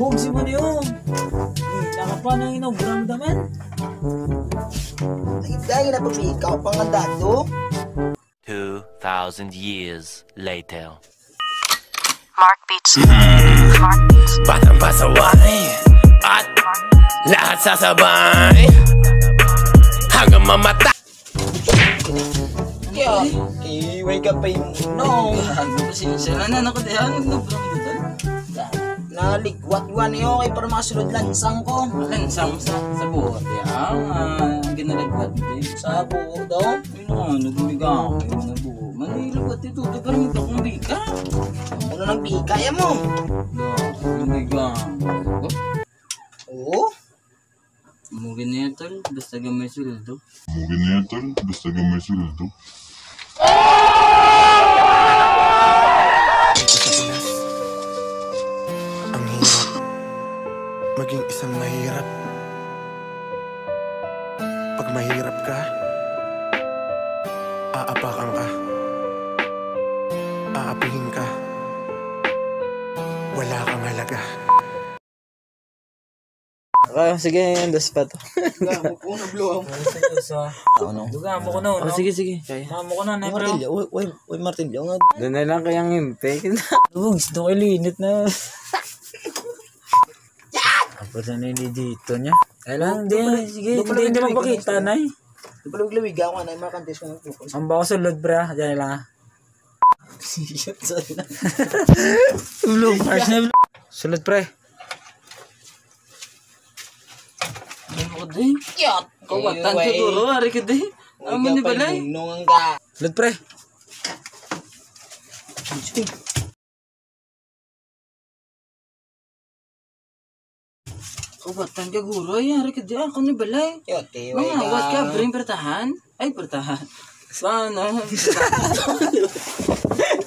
Hugsi mo na yun. Eh, nakapa na yun, buramdaman. Dahil na pa ikaw pang andado. 2,000 years later. Mark Beats. Mark Beats. Batang pasaway At lahat sasabay Hanggang mamatay Kaya, iway ka pa yung no. Gago pasensya na na ako diyan nagburamdaman. Nalikwat wan yo kay para masulod lansang ko. Lansang sa sa buhat ya. Ah, ginalagwat din. Sa buo daw. Ano, nagbiga ako na buo. Manilagwat ito, di parang ito kong bika. Ano nang bikaya mo? Nagbiga. Oo. Mo ganito, basta gamay suldo. Ganyan, basta gamay sweldo. Maging isang mahirap Pag mahirap ka Aapakan ka Aapihin ka Wala kang halaga Okay, sige, dos pa to. Puno blow. Ano? Duga mo ko na, no? sige, sige. Kaya. Mamo ko na, na, bro. Martilyo, uy, uy, uy, martilyo nga. Doon na lang kayang. Oo, gusto ko ilinit na. Tapos na hindi dito niya. Kailan, hindi, sige, hindi, hindi mapakita, nay. Di pa lawig ako na makantis ko ng focus. Ang bako sulod, bra. Diyan lang. ah. Shit, sorry na. Ulong, harsh na. Sulod, pre. Ano ko. Kawatan siguro, ari ka din. Amo ni balay. Nungang ka. Sulod, pre. Obatan batangnya guru ya hari di ako ni belai. Yote, tiwa. Mga kau. Ay, pertahan. Sana.